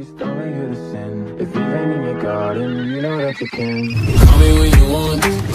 don't make it a sin. If you've in your garden, you know that you can. Call me when you want,